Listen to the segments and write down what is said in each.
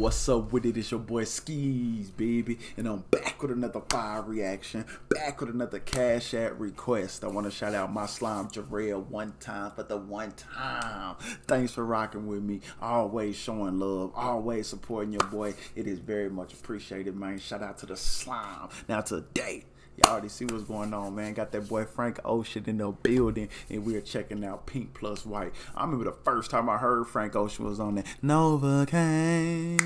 What's up with it? It's your boy Sceez, baby. And I'm back with another fire reaction. Back with another Cash App request. I want to shout out my slime Jarrell one time for the one time. Thanks for rocking with me. Always showing love. Always supporting your boy. It is very much appreciated, man. Shout out to the slime. Now today, Y'all already see what's going on, man. Got that boy Frank Ocean in the building, and we're checking out Pink Plus White. I remember the first time I heard Frank Ocean was on that Novacane.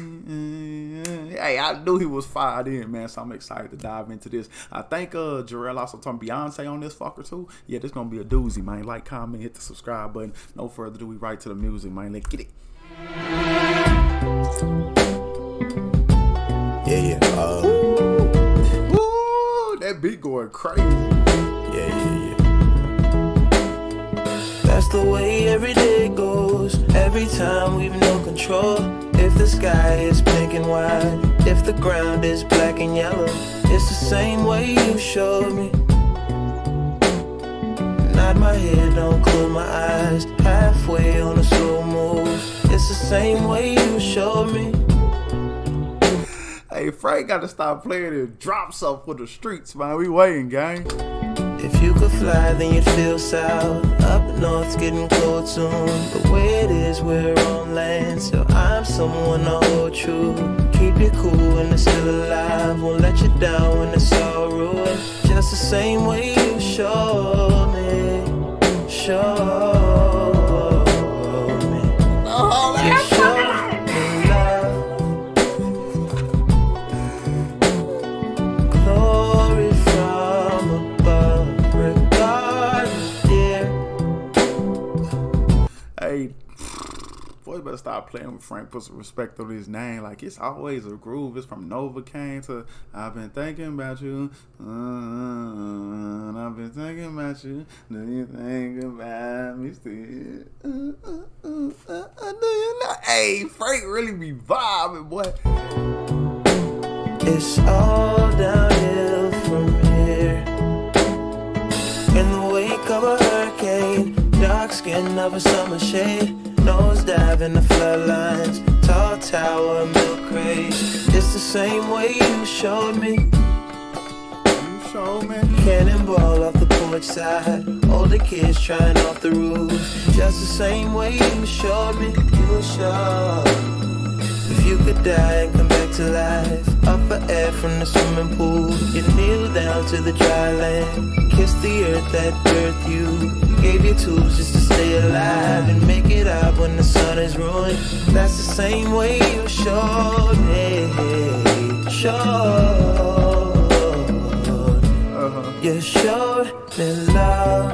Hey, I knew he was fired in, man, so I'm excited to dive into this. I think uh Jarrell also talking Beyonce on this fucker too. Yeah, this gonna be a doozy, man. Like, comment, hit the subscribe button. No further do we right to the music, man. Let's get it. Beat going crazy. Yeah, yeah, yeah. That's the way every day goes. Every time we've no control. If the sky is pink and white, if the ground is black and yellow, it's the same way you showed me. Nod my head, don't close my eyes. Halfway on a slow move. It's the same way you showed me. Hey, Frank got to stop playing and drop stuff for the streets, man. We waiting, gang. If you could fly, then you'd feel south. Up north's getting cold soon. The way it is, we're on land. So I'm someone to hold true. Keep you cool when it's still alive. Won't let you down when it's all ruined. Just the same way you showed better stop playing with Frank. Put some respect on his name. Like it's always a groove. It's from Novacane to I've been thinking about you. Uh, I've been thinking about you. Do you think about me still? Uh, uh, do you know? Hey, Frank really be vibing, boy. It's all downhill from here. In the wake of a hurricane, dark skin of a summer shade, nose dive in the floodlines, tall tower, milk crate. It's the same way you showed me. You show me. Cannonball off the porch side, older kids trying off the roof. Just the same way you showed me. You showed. If you could die and come back to life, up for air from the swimming pool, you kneel down to the dry land, kiss the earth that birthed you, gave you tools just to stay alive and make it out when the sun is ruined. That's the same way you showed me, showed. Uh-huh. You showed me love.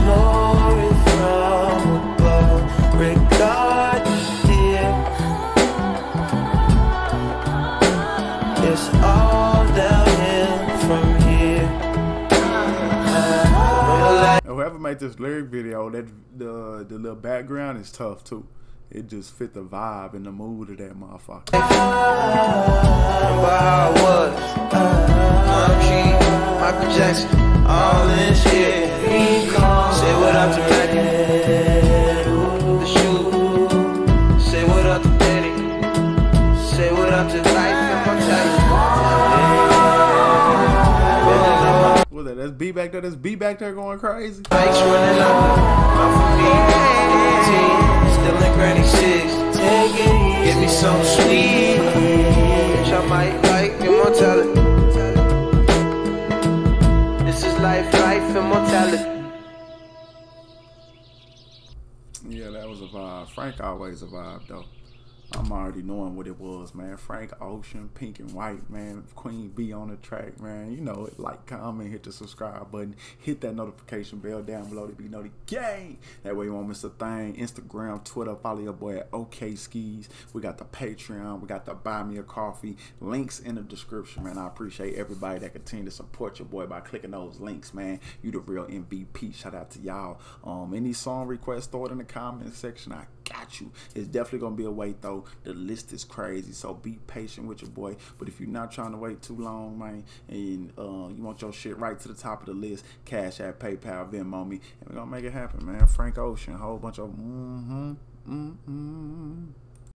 Glory from above. Regard, dear. It's This lyric video, that the the little background is tough too. It just fit the vibe and the mood of that motherfucker. I was. Uh, I'm Michael Jackson, B back there. That's B back there going crazy. Bikes running up, up for me. still in granny six. Take it easy. Give me some sweet. Bitch, I might like immortality. This is life, life, immortality. Yeah, that was a vibe. Frank always a vibe though. I'm already knowing what it was, man. Frank Ocean, pink and white, man. Queen B on the track, man. You know. Like, comment, hit the subscribe button, hit that notification bell down below to be notified. Gang! That way you won't miss a thing. Instagram, Twitter, follow your boy at OK Sceez. We got the Patreon, we got the Buy Me a Coffee. Links in the description, man. I appreciate everybody that continue to support your boy by clicking those links, man. You the real MVP. Shout out to y'all. Um, any song requests, throw it in the comment section. I got you. It's definitely gonna be a wait though. The list is crazy, so be patient with your boy. But if you're not trying to wait too long, man, and uh, you want your shit right to the top of the list, Cash App, PayPal, Venmo me, and we're gonna make it happen, man. Frank Ocean, a whole bunch of mm-hmm.